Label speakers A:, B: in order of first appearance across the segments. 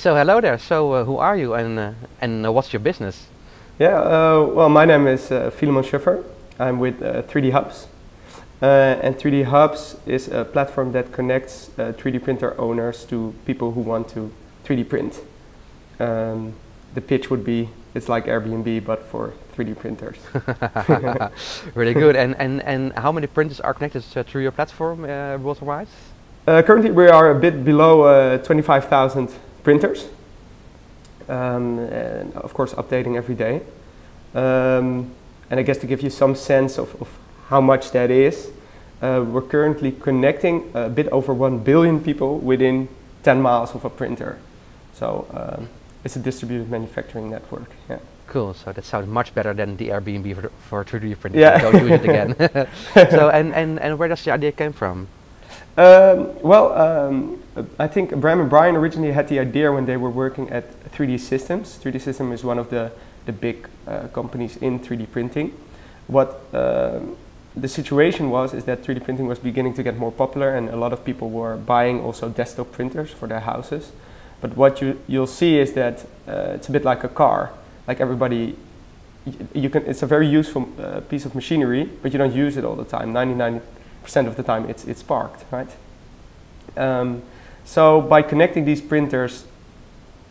A: So hello there. So uh, who are you and uh, and uh, what's your business?
B: Yeah, uh, well, my name is uh, Filemon Schoffer. I'm with uh, 3D Hubs. Uh, and 3D Hubs is a platform that connects uh, 3D printer owners to people who want to 3D print. Um, the pitch would be it's like Airbnb but for 3D printers.
A: really good. And, and, and how many printers are connected uh, to your platform uh, worldwide?
B: Uh, currently, we are a bit below uh, 25,000 printers. Um, and of course, updating every day. Um, and I guess to give you some sense of, of how much that is, uh, we're currently connecting a bit over 1 billion people within 10 miles of a printer. So um, it's a distributed manufacturing network. Yeah.
A: Cool. So that sounds much better than the Airbnb for, for 3D printing.
B: Yeah.
A: Don't use it again. so and, and, and where does the idea came from?
B: Um, well, um, I think Bram and Brian originally had the idea when they were working at 3D Systems. 3D System is one of the, the big uh, companies in 3D printing. What um, the situation was is that 3D printing was beginning to get more popular and a lot of people were buying also desktop printers for their houses. But what you, you'll see is that uh, it's a bit like a car. Like everybody, you can, it's a very useful uh, piece of machinery, but you don't use it all the time. 99% of the time it's, it's parked, right? Um, so by connecting these printers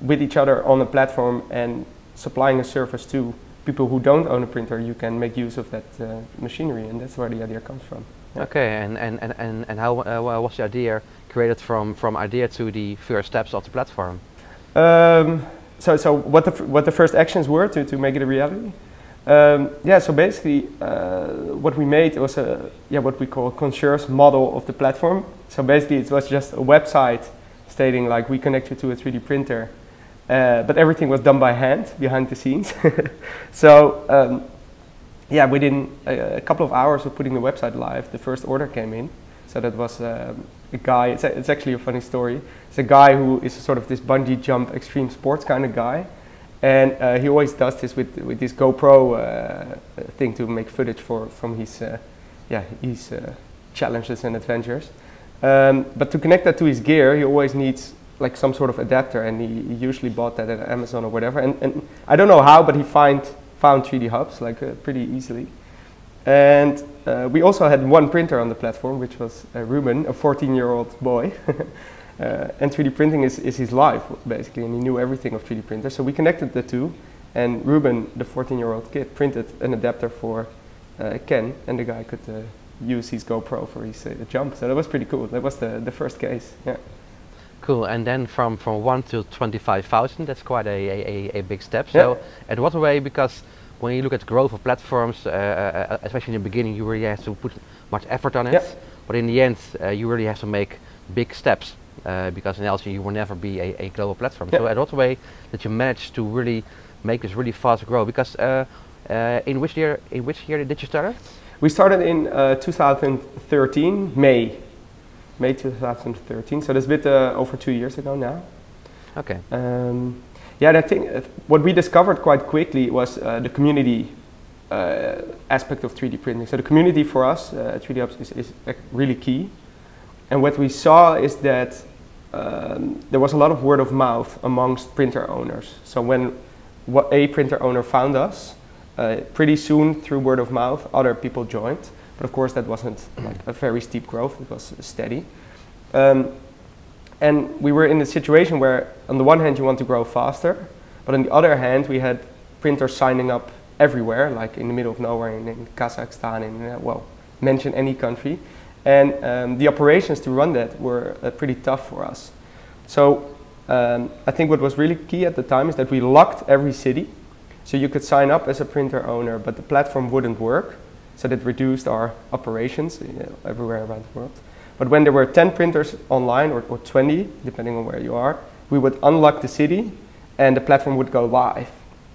B: with each other on a platform and supplying a service to people who don't own a printer, you can make use of that uh, machinery, and that's where the idea comes from. Yeah.
A: Okay, and, and, and, and, and how uh, was the idea created from, from idea to the first steps of the platform?
B: Um, so, so what the what the first actions were to, to make it a reality? Um, yeah, so basically, uh, what we made was a yeah what we call a concierge model of the platform. So basically, it was just a website stating like we connect you to a 3D printer, uh, but everything was done by hand behind the scenes. so um, yeah, within a, a, couple of hours of putting the website live, the first order came in. So that was um, a guy. It's, a, it's actually a funny story. It's a guy who is sort of this bungee jump, extreme sports kind of guy, and uh, he always does this with with this GoPro uh, thing to make footage for from his uh, yeah his uh, challenges and adventures. Um, but to connect that to his gear, he always needs like some sort of adapter, and he, usually bought that at Amazon or whatever. And, and I don't know how, but he find found 3D hubs like uh, pretty easily. And uh, we also had one printer on the platform, which was Ruben, a 14-year-old boy. Uh, and 3D printing is, is his life, basically, and he knew everything of 3D printers. So we connected the two, and Ruben, the 14-year-old kid, printed an adapter for uh, Ken, and the guy could uh, use his GoPro for his jump. So that was pretty cool. That was the, the first case, yeah.
A: Cool, and then from, from 1 to 25,000, that's quite a, a, a, big step. So, yeah. at what way, because when you look at growth of platforms, uh, uh, especially in the beginning, you really have to put much effort on it.
B: Yeah.
A: But in the end, uh, you really have to make big steps uh, because in else you will never be a, a global platform. So, at way did you manage to really make this really fast grow? Because uh, uh, in which year, in which year did you start?
B: We started in 2013, May. May 2013, so that's a bit over two years ago now.
A: Okay.
B: Um, yeah, and I think uh, what we discovered quite quickly was uh, the community uh, aspect of 3D printing. So the community for us, 3D Hubs, is, is really key. And what we saw is that um, there was a lot of word of mouth amongst printer owners. So when a printer owner found us, uh, pretty soon through word of mouth, other people joined. But of course, that wasn't like a very steep growth. It was steady. Um, and we were in a situation where, on the one hand, you want to grow faster, but on the other hand, we had printers signing up everywhere, like in the middle of nowhere, in, in Kazakhstan, in uh, well, mention any country, and um, the operations to run that were uh, pretty tough for us. So um, I think what was really key at the time is that we locked every city, so you could sign up as a printer owner, but the platform wouldn't work, so that reduced our operations you know, everywhere around the world. But when there were 10 printers online, or, or 20, depending on where you are, we would unlock the city and the platform would go live.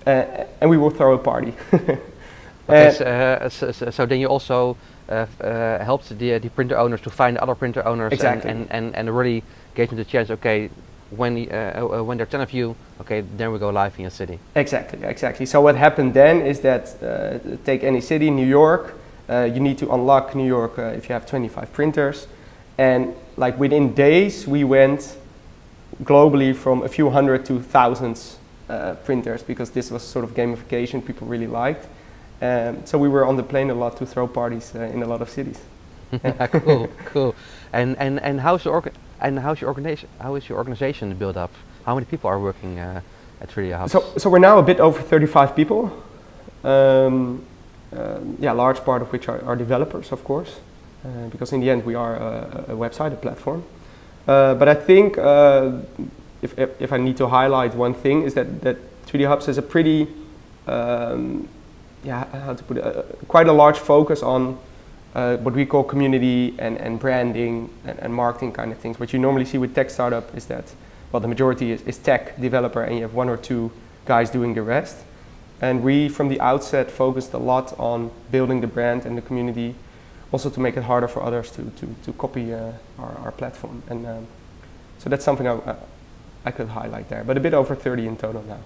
B: Uh, and we would throw a party.
A: okay, so, uh, so, so, so, then you also uh, uh, helped the, the printer owners to find other printer owners
B: exactly.
A: and, and, and, really gave them the chance, okay, when, uh, when there are 10 of you, okay, then we go live in your city.
B: Exactly, exactly. So what happened then is that, uh, take any city, New York, you need to unlock New York if you have 25 printers. And like within days, we went globally from a few hundred to thousands uh, printers because this was sort of gamification people really liked. Um, so we were on the plane a lot to throw parties uh, in a lot of cities.
A: cool, cool. And and and how's your and how's your organization? How is your organization built up? How many people are working uh, at 3D Hubs?
B: So so we're now a bit over 35 people. Um, uh, yeah, a large part of which are, are developers, of course, uh, because in the end we are a, a website, a platform. Uh, but I think uh, if, if, if I need to highlight one thing is that that 3D Hubs has a pretty um, yeah how to put it quite a large focus on uh, what we call community and, and branding and, and, marketing kind of things. What you normally see with tech startup is that, well, the majority is, is, tech developer and you have one or two guys doing the rest. And we, from the outset, focused a lot on building the brand and the community, also to make it harder for others to, to, to copy uh, our, our platform. And um, so that's something I, I could highlight there, but a bit over 30 in total now.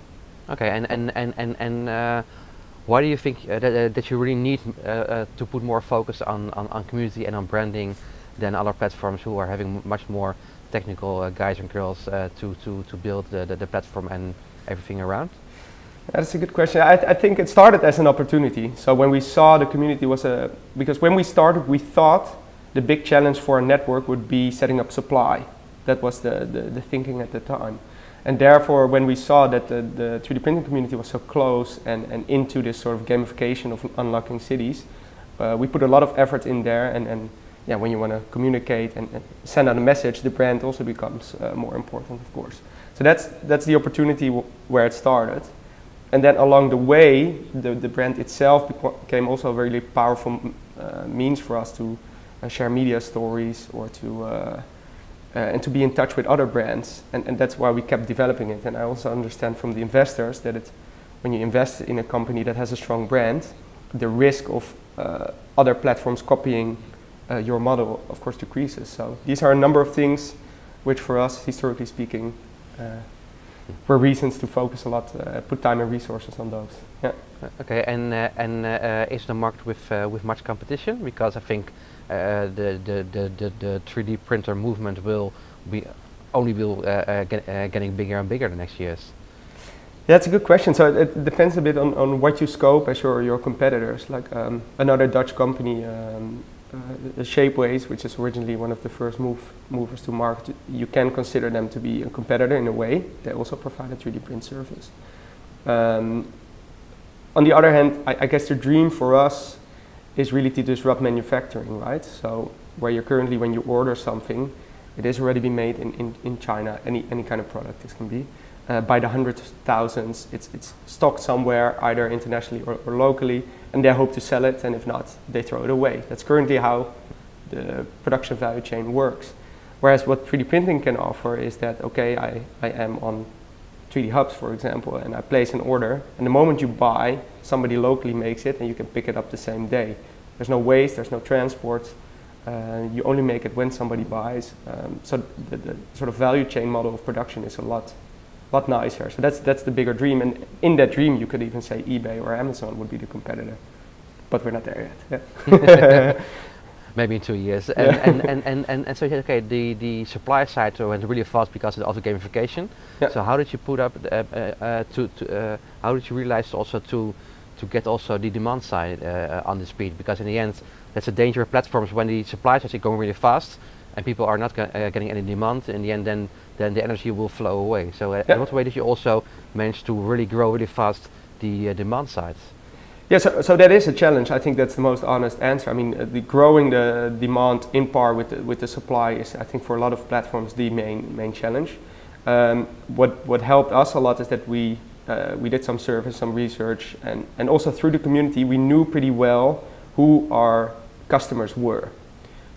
A: Okay, and, and, and, and, and uh, why do you think uh, that, uh, that you really need uh, to put more focus on, on, on, community and on branding than other platforms who are having much more technical guys and girls to, to, to build the, the, the, platform and everything around?
B: That's a good question. I, I, think it started as an opportunity. So when we saw the community was a, because when we started, we thought the big challenge for a network would be setting up supply. That was the, the, the thinking at the time. And therefore, when we saw that the, the 3D printing community was so close and, and into this sort of gamification of unlocking cities, uh, we put a lot of effort in there. And, and yeah, when you want to communicate and, and, send out a message, the brand also becomes uh, more important, of course. So that's, that's the opportunity where it started. And then along the way, the, the brand itself became also a really powerful uh, means for us to uh, share media stories or to uh, and to be in touch with other brands. And, and that's why we kept developing it. And I also understand from the investors that it, when you invest in a company that has a strong brand, the risk of uh, other platforms copying uh, your model, of course, decreases. So these are a number of things which, for us, historically speaking, uh, were reasons to focus a lot, uh, put time and resources on those. Yeah.
A: Okay, and uh, and is the market with with much competition? Because I think uh, the, the, the, the, the 3D printer movement will be only will uh, uh, get, getting bigger and bigger the next years?
B: Yeah, that's a good question. So it, it, depends a bit on, on what you scope as your, your competitors. Like um, another Dutch company, um, uh, Shapeways, which is originally one of the first move, movers to market, you can consider them to be a competitor in a way. They also provide a 3D print service. Um, on the other hand, I, I, guess the dream for us is really to disrupt manufacturing, right? So where you're currently, when you order something, it is already been made in, in, in China, any, any kind of product this can be. Uh, by the hundreds of thousands, it's, it's stocked somewhere, either internationally or, or locally, and they hope to sell it, and if not, they throw it away. That's currently how the production value chain works. Whereas what 3D printing can offer is that, okay, I, I am on 3D hubs, for example, and I place an order, and the moment you buy, somebody locally makes it, and you can pick it up the same day. There's no waste, there's no transport. Uh, you only make it when somebody buys. Um, so the, the, sort of value chain model of production is a lot, lot nicer. So that's that's the bigger dream, and in that dream, you could even say eBay or Amazon would be the competitor, but we're not there yet. Yeah.
A: maybe in two years. And, yeah. and, and, and, and, and, so okay, the, the supply side went really fast because of also gamification. Yeah. So how did you put up uh, uh, uh, to, to uh, how did you realize also to to get also the demand side uh, on the speed? Because in the end, that's a danger of platforms when the supply side is going really fast and people are not uh, getting any demand. In the end, then then the energy will flow away. So yeah. in what way did you also manage to really grow really fast the demand side?
B: Yeah, so, so that is a challenge. I think that's the most honest answer. I mean, uh, the growing the demand in par with the, with the supply is, I think, for a lot of platforms, the main main challenge. Um, what what helped us a lot is that we uh, we did some surveys, some research, and and also through the community, we knew pretty well who our customers were.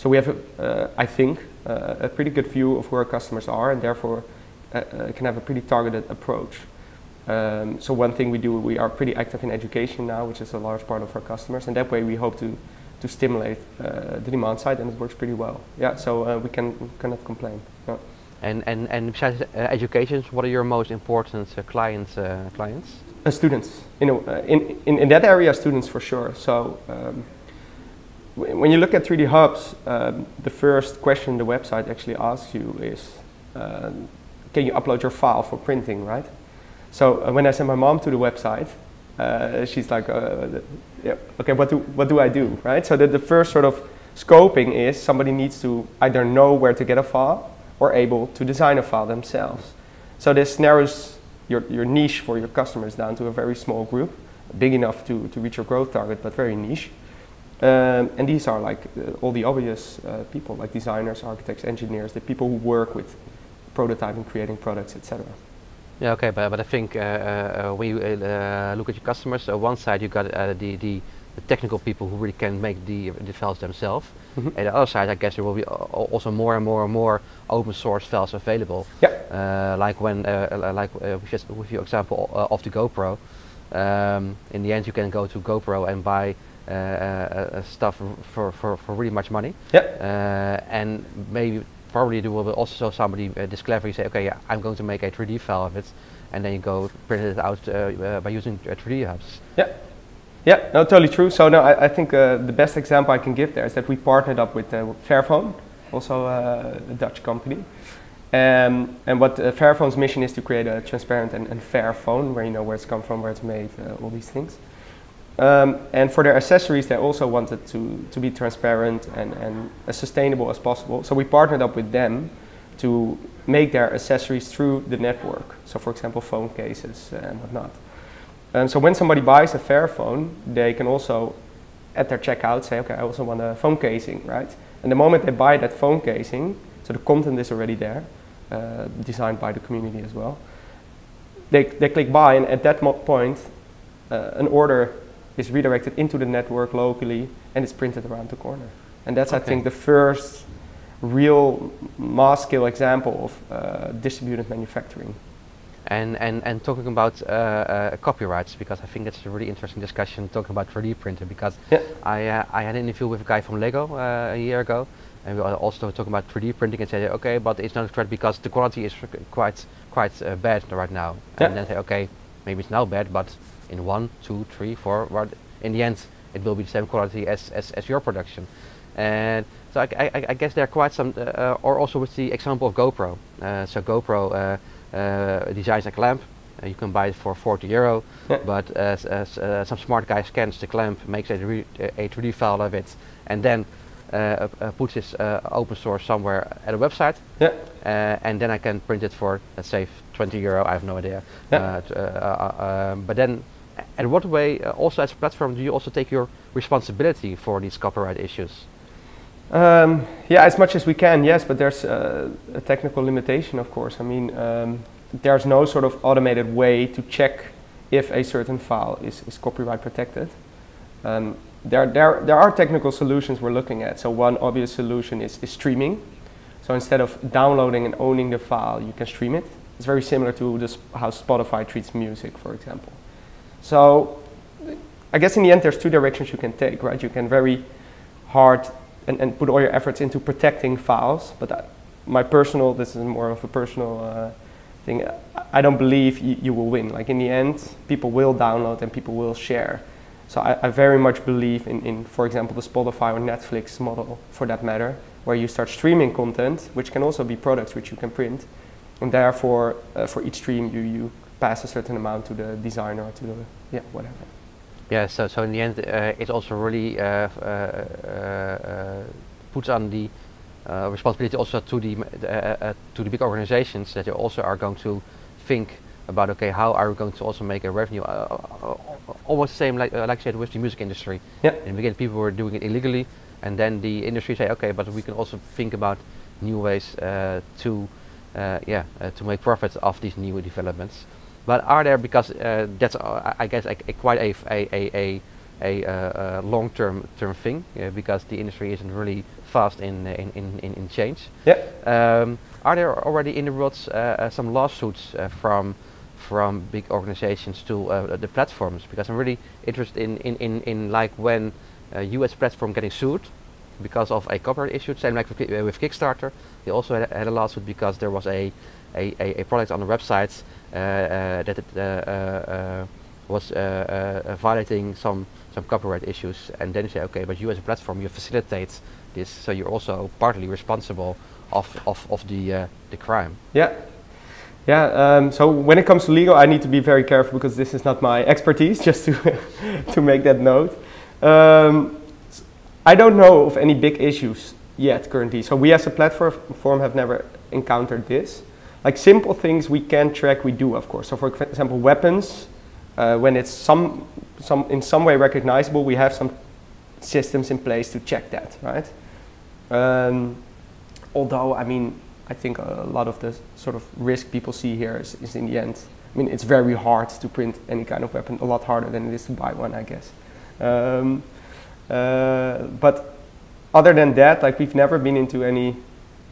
B: So we have, a, uh, I think, uh, a pretty good view of who our customers are, and therefore uh, can have a pretty targeted approach. Um, so one thing we do, we are pretty active in education now, which is a large part of our customers, and that way we hope to to stimulate uh, the demand side, and it works pretty well. Yeah, so uh, we can cannot complain. Yeah.
A: And and and besides uh, education, what are your most important uh, clients? Uh, clients?
B: Uh, students. You know, in, in in that area, students for sure. So. Um, when you look at 3D hubs, um, the first question the website actually asks you is, um, can you upload your file for printing, right? So uh, when I sent my mom to the website, uh, she's like, uh, yeah, okay, what do, what do I do, right? So that the first sort of scoping is somebody needs to either know where to get a file or able to design a file themselves. So this narrows your, your niche for your customers down to a very small group, big enough to, to reach your growth target, but very niche. Um, and these are like uh, all the obvious uh, people, like designers, architects, engineers, the people who work with prototyping, creating products, etc.
A: Yeah, okay, but, but I think uh, uh, when you uh, look at your customers, on one side you got the, the, the technical people who really can make the, the files themselves. Mm -hmm. And the other side, I guess there will be also more and more and more open source files available.
B: Yeah.
A: Uh, like when, uh, like uh, just with your example of the GoPro, um, in the end you can go to GoPro and buy stuff for, for, for really much money.
B: Yeah.
A: and maybe probably there will also somebody uh, this clever You say, okay, yeah, I'm going to make a 3D file of it, and then you go print it out uh, uh, by using 3D hubs.
B: Yeah. Yeah, no, totally true. So no, I, I think uh, the best example I can give there is that we partnered up with uh, Fairphone, also uh, a Dutch company. Um, and what uh, Fairphone's mission is to create a transparent and, and, fair phone where you know where it's come from, where it's made, all these things. Um, and for their accessories, they also wanted to, to be transparent and, and as sustainable as possible. So we partnered up with them to make their accessories through the network. So for example, phone cases and whatnot. Um, so when somebody buys a Fairphone, they can also at their checkout say, okay, I also want a phone casing, right? And the moment they buy that phone casing, so the content is already there, uh, designed by the community as well. They, they click buy and at that point, uh, an order is redirected into the network locally and it's printed around the corner. And that's, okay. I think, the first real mass scale example of uh, distributed manufacturing.
A: And, and, and talking about uh, uh, copyrights, because I think that's a really interesting discussion talking about 3D printing, because
B: yeah.
A: I, uh, I had an interview with a guy from Lego uh, a year ago, and we were also talking about 3D printing and said, okay, but it's not a threat because the quality is quite, quite uh, bad right now.
B: Yeah.
A: And then say, okay, maybe it's now bad, but in one, two, three, four. But in the end, it will be the same quality as, as, as your production. And so I, I, I guess there are quite some, uh, or also with the example of GoPro. Uh, so GoPro uh, uh, designs a clamp. Uh, you can buy it for 40 euro,
B: yeah.
A: but as, as some smart guy scans the clamp, makes a, a 3D file of it, and then uh, uh, puts this uh, open source somewhere at a website.
B: Yeah.
A: and then I can print it for let's say 20 euro. I have no idea.
B: Yeah.
A: Um, but then and what way, uh, also as a platform, do you also take your responsibility for these copyright issues?
B: Um, yeah, as much as we can, yes, but there's uh, a technical limitation, of course. I mean, um, there's no sort of automated way to check if a certain file is, is copyright protected. Um, there, there, there are technical solutions we're looking at. So one obvious solution is, is streaming. So instead of downloading and owning the file, you can stream it. It's very similar to this, how Spotify treats music, for example. So I guess in the end, there's two directions you can take, right? You can very hard and, and put all your efforts into protecting files, but my personal, this is more of a personal uh, thing, I don't believe you will win. Like in the end, people will download and people will share. So I, I, very much believe in, in, for example, the Spotify or Netflix model for that matter, where you start streaming content, which can also be products which you can print. And therefore, uh, for each stream, you, you pass a certain amount to the designer or to the yeah whatever.
A: Yeah, so so in the end, uh, it also really uh, uh, uh puts on the uh, responsibility also to the to the big organizations that they also are going to think about okay how are we going to also make a revenue almost the same like like I said with the music industry.
B: Yeah.
A: In the beginning, people were doing it illegally, and then the industry say okay, but we can also think about new ways to yeah to make profits of these new developments. But are there because uh, that's uh, I guess a, a quite a a a, a, uh, long-term term thing because the industry isn't really fast in in, in, in change.
B: Yeah.
A: Um, are there already in the world some lawsuits from from big organizations to the platforms? Because I'm really interested in in, in, in like when a US platform getting sued because of a copyright issue, same like with, uh, Kickstarter. They also had, had, a lawsuit because there was a, a, a, a product on the website uh, uh, Uh, uh, that it uh, uh was violating some some copyright issues, and then you say, okay, but you as a platform, you facilitate this, so you're also partly responsible of of, of the the crime.
B: Yeah. Yeah, um, so when it comes to legal, I need to be very careful because this is not my expertise, just to, to make that note. Um, I don't know of any big issues yet currently. So we as a platform have never encountered this. Like simple things we can track, we do of course. So for example, weapons, uh, when it's some, some, in some way recognizable, we have some systems in place to check that, right? Um, although, I mean, I think a lot of the sort of risk people see here is, is in the end, I mean, it's very hard to print any kind of weapon, a lot harder than it is to buy one, I guess. Um, uh, but other than that, like we've never been into any,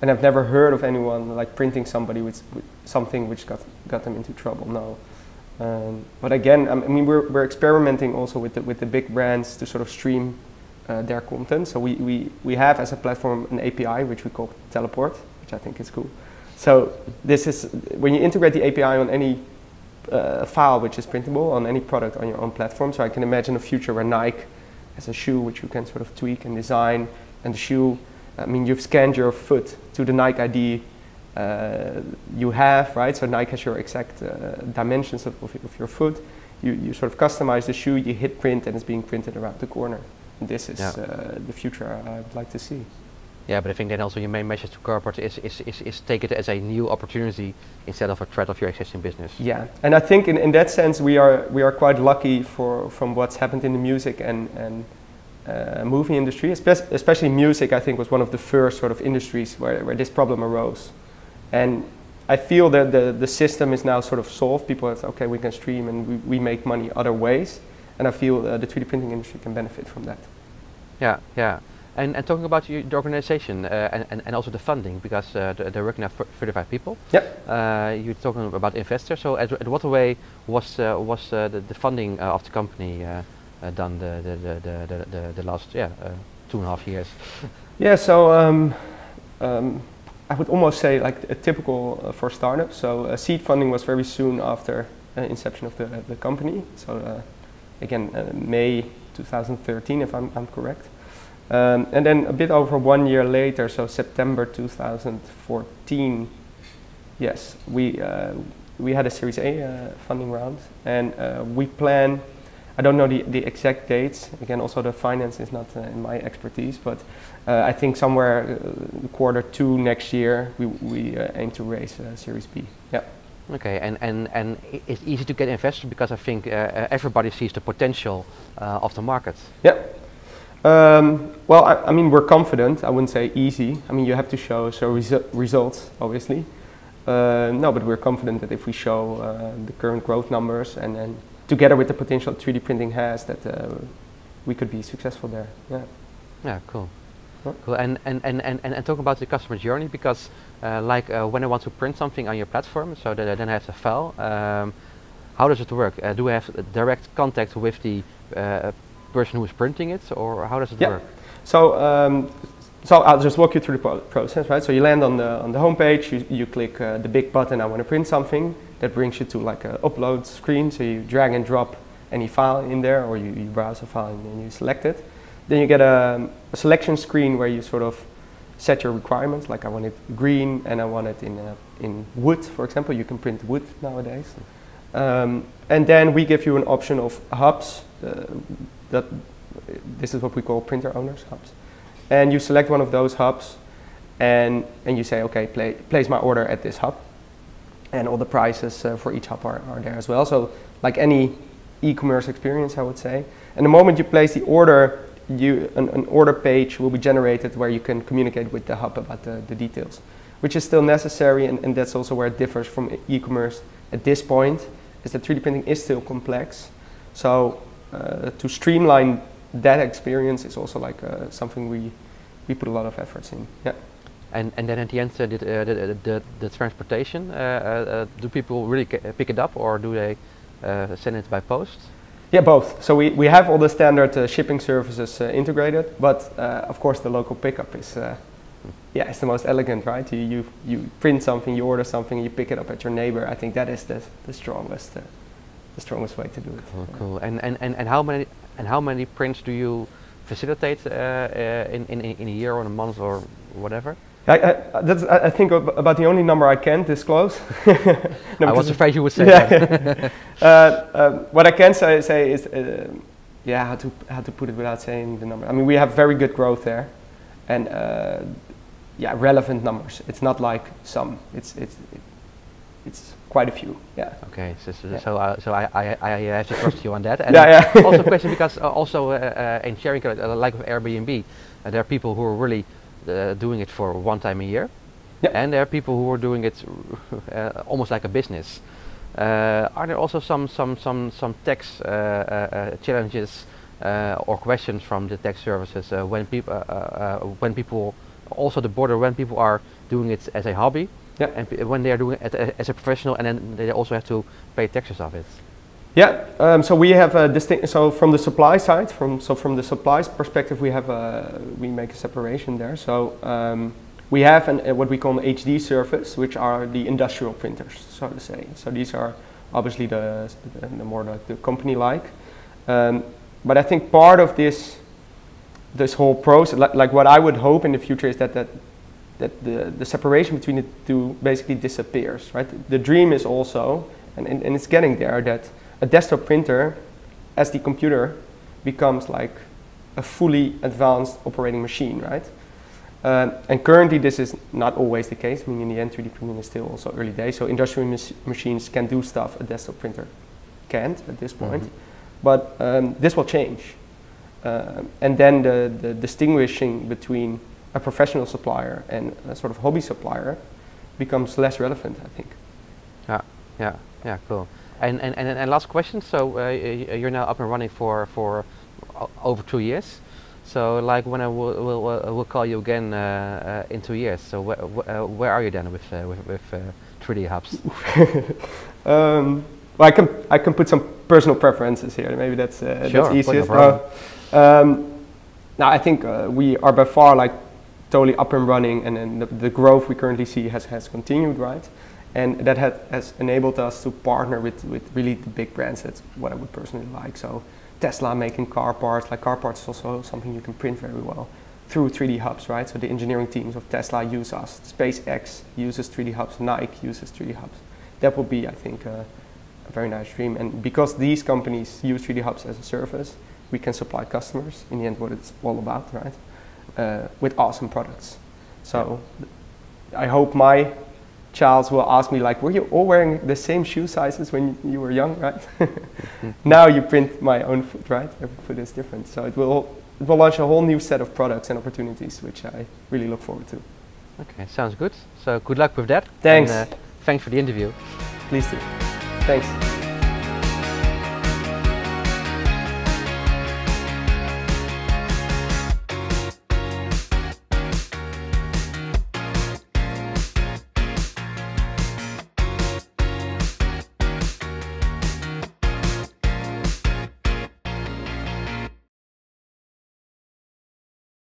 B: and I've never heard of anyone like printing somebody with, with something which got got them into trouble. No. Um, but again, I mean, we're, we're experimenting also with the, with the big brands to sort of stream uh, their content. So we, we, we have as a platform an API which we call Teleport, which I think is cool. So this is when you integrate the API on any uh, file which is printable on any product on your own platform. So I can imagine a future where Nike has a shoe which you can sort of tweak and design, and the shoe. I mean, you've scanned your foot to the Nike ID uh, you have, right? So Nike has your exact uh, dimensions of, of, of, your foot. You, you sort of customize the shoe, you hit print, and it's being printed around the corner. And this is yeah. uh, the future I would like to see.
A: Yeah, but I think then also your main message to corporate is, is, is, is take it as a new opportunity instead of a threat of your existing business.
B: Yeah, and I think in, in that sense we are we are quite lucky for from what's happened in the music and and uh, movie industry, especially, especially music. I think was one of the first sort of industries where, where this problem arose, and I feel that the the system is now sort of solved. People say, okay, we can stream and we, we make money other ways, and I feel uh, the 3D printing industry can benefit from that.
A: Yeah, yeah. And, and talking about the organization uh, and, and, and also the funding, because uh, they're working at 35 people.
B: Yep.
A: Uh, you're talking about investors. So at, at what way was uh, was uh, the, the funding uh, of the company done the the, the, the, the, the last yeah two and a half years?
B: yeah. So um, um, I would almost say like a typical for startups. So seed funding was very soon after inception of the the company. So again, May 2013, if I'm I'm correct. Um, and then a bit over one year later, so September 2014, yes, we uh, we had a Series A uh, funding round, and uh, we plan. I don't know the, the exact dates. Again, also the finance is not uh, in my expertise, but uh, I think somewhere uh, quarter two next year we we aim to raise Series B. Yeah.
A: Okay, and, and, and it's easy to get investors because I think everybody sees the potential of the market.
B: Yeah. Um, well, I, I, mean, we're confident. I wouldn't say easy. I mean, you have to show show resu results, obviously. Uh, no, but we're confident that if we show uh, the current growth numbers and then together with the potential 3D printing has, that uh, we could be successful there. Yeah.
A: Yeah. Cool. Cool. And and, and, and, and talk about the customer journey because, uh, like, uh, when I want to print something on your platform, so that I then have the file. Um, how does it work? Uh, do I have direct contact with the person who is printing it, or how does it yeah. work?
B: So, um, so I'll just walk you through the process, right? So you land on the on the homepage, you, you click uh, the big button, I want to print something. That brings you to like a upload screen. So you drag and drop any file in there, or you, you browse a file and you select it. Then you get a, a, selection screen where you sort of set your requirements. Like I want it green and I want it in uh, in wood, for example. You can print wood nowadays. Um, and then we give you an option of hubs. Uh, that this is what we call printer owners hubs. And you select one of those hubs and, and you say, okay, place my order at this hub. And all the prices uh, for each hub are, are there as well. So like any e-commerce experience, I would say. And the moment you place the order, you, an, an, order page will be generated where you can communicate with the hub about the, the details, which is still necessary. And, and that's also where it differs from e-commerce at this point, is that 3D printing is still complex. So uh, to streamline that experience is also like uh, something we we put a lot of efforts in. Yeah.
A: And and then at the end, uh, did, uh, the, the, the transportation, uh, uh, do people really pick it up or do they send it by post?
B: Yeah, both. So we, we have all the standard shipping services integrated, but of course the local pickup is, yeah, it's the most elegant, right? You, you you print something, you order something, you pick it up at your neighbor. I think that is the the strongest the strongest way to do it.
A: Cool, cool. And, and, and, and how many and how many prints do you facilitate uh, uh, in, in, in a year or a month or whatever?
B: I, I, that's, I think about the only number I can disclose.
A: no, I was afraid you would say
B: yeah. that. uh, um, what I can say, say is, uh, yeah, how to how to put it without saying the number. I mean, we have very good growth there, and uh, yeah, relevant numbers. It's not like some. It's it's it's quite a few. Yeah.
A: Okay. So so, yeah. so, uh, so I, I I have to trust you on that.
B: And yeah, yeah.
A: also, question because uh, also uh, uh, in sharing uh, like with Airbnb, there are people who are really Uh, doing it for one time a year, yep. and there are people who are doing it uh, almost like a business. Uh, are there also some some some some tax challenges or questions from the tax services when people when people also the border when people are doing it as a hobby yeah. and when they are doing it as a professional and then they also have to pay taxes of it.
B: Yeah, um, so we have a distinct. So from the supply side, from so from the supplies perspective, we have a we make a separation there. So um, we have an, uh, what we call an HD service, which are the industrial printers, so to say. So these are obviously the, the, the more the, the company like. Um, but I think part of this this whole process, like, like what I would hope in the future is that, that, that the, the separation between the two basically disappears, right? The dream is also, and, and, and it's getting there, that a desktop printer as the computer becomes like a fully advanced operating machine, right? Uh, and currently this is not always the case, meaning in the end 3D printing is still also early days. So industrial machines can do stuff a desktop printer can't at this point. Mm -hmm. But um, this will change. Uh, and then the, the distinguishing between a professional supplier and a sort of hobby supplier becomes less relevant, I think.
A: Yeah, yeah, yeah, cool. And and, and, and last question. So uh, you're now up and running for for over two years. So like when I will will, will call you again uh, uh, in two years. So wh wh uh, where are you then with uh, with, with 3D uh, hubs?
B: um, well, I can I can put some personal preferences here. Maybe that's
A: sure,
B: that's easiest. Um, now I think uh, we are by far like totally up and running, and then the, the growth we currently see has, has continued, right? And that has, has enabled us to partner with, with really the big brands. That's what I would personally like. So Tesla making car parts, like car parts is also something you can print very well through 3D hubs, right? So the engineering teams of Tesla use us. SpaceX uses 3D hubs. Nike uses 3D hubs. That would be, I think, uh, a very nice dream. And because these companies use 3D hubs as a service, we can supply customers. In the end, what it's all about, right? Uh, with awesome products. So I hope my child will ask me like, were you all wearing the same shoe sizes when you were young, right? now you print my own foot, right? Every foot is different. So it will, it will launch a whole new set of products and opportunities, which I really look forward to.
A: Okay, sounds good. So good luck with that.
B: Thanks.
A: And, uh, thanks for the interview.
B: Please do. Thanks.